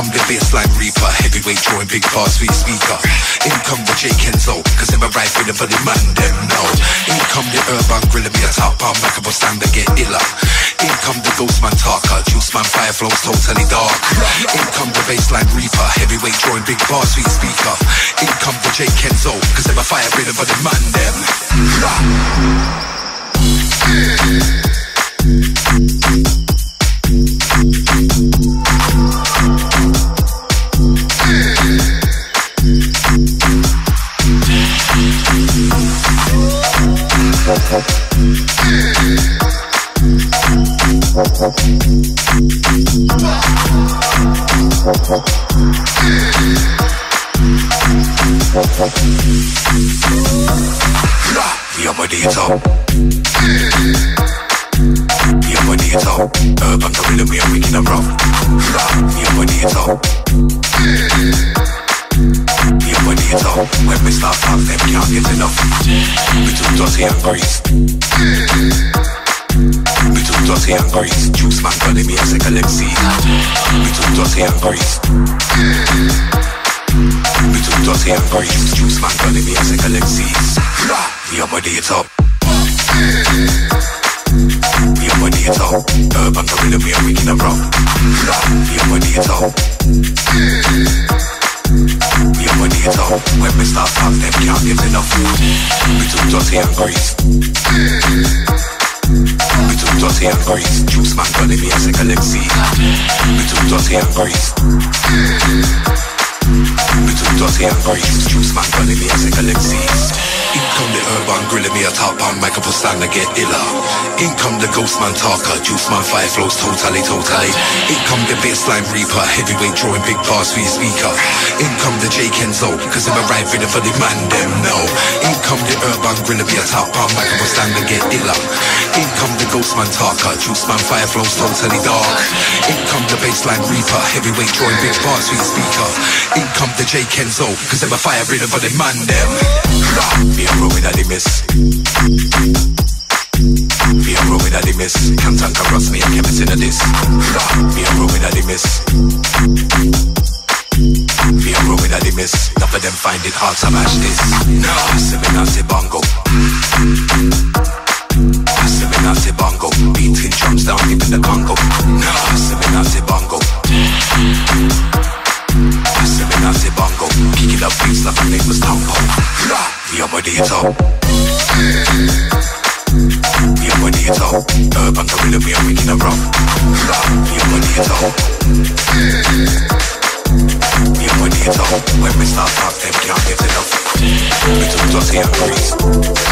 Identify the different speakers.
Speaker 1: The
Speaker 2: bassline reaper, heavyweight drawing big fast sweet speaker. In come the J Kenzo, cause I'm a right with for the man, them know. In come the urban gorilla, be a top and make up stand to get iller. In come the ghost man talker, juice man fire flows totally dark. In come the bassline reaper, heavyweight drawing big fast sweet speaker. In come the J Kenzo, cause I'm a fire with for the man, them. Urban gorilla, we are making a rough. Are body it up. We up. When we start fast, them can't get enough. We too dirty and grease. We too dirty and grease. Juice man calling me as a galaxy. We too dirty and grease. We too dirty and grease. Juice man calling me as a galaxy. We are body it up. We are it up. Urban gorilla, we are making a rock. We and grease. We too and grease. Juice man calling me as a galaxy. We too and grease. We too and grease. Juice man calling me as a galaxy. In come the urban gorilla, me a top up a stand to get iller. In come the ghost man talker, juice man fire flows totally, totally. In come the bassline reaper, heavyweight drawing big bars for your speaker. In come the J Kenzo, cause I'm a right for the man, them know. In come the urban gorilla, be a top up a stand to get iller. In come the ghost man talker, juice man fire flows totally dark. In come the bassline reaper, heavyweight drawing big bars for your speaker. In come the J Kenzo, cause I'm a fire for the man, them. Roll with a a roll with a miss. Can't across me, I can't in a this. Roll with a a roll with a miss. Enough of them find it hard to match this. Nah, say me not say bongo. Say me not say bongo. Beating drums down deep in the Congo. Body it up. We are body it up. Urban gorilla, we are making a rock. We are body it up. We are body it up. When we start them can't get enough. We too dirty and grease.